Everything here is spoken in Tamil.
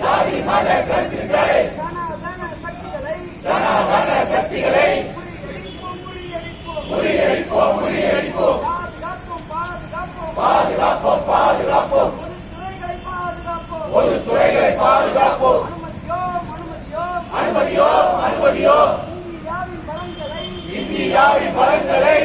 சாதி மத கருத்துக்களை சனாதன சக்திகளை முறியடிப்போம் முறியடிப்போம் பாதுகாப்போம். பாதுகாப்போம் பொது துறைகளை பாதுகாப்போம் அனுமதியோ அனுமதியோ இந்தியாவின் பலன்களை